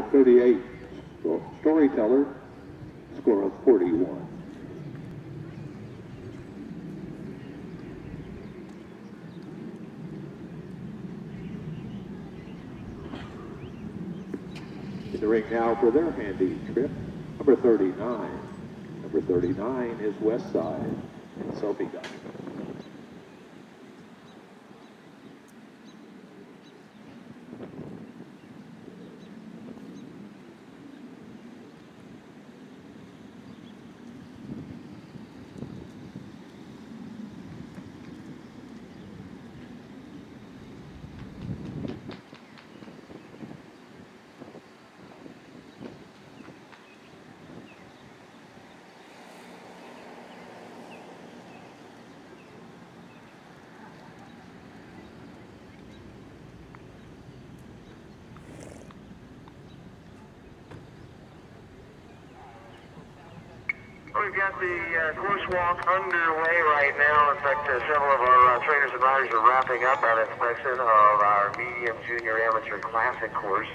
number 38, Sto- Storyteller, score of 41. In the ring now for their handy trip, number 39. Number 39 is West Side and Sophie Gunn. We've got the uh, course walk underway right now. In fact, uh, several of our uh, trainers and riders are wrapping up that inspection of our medium junior amateur classic course.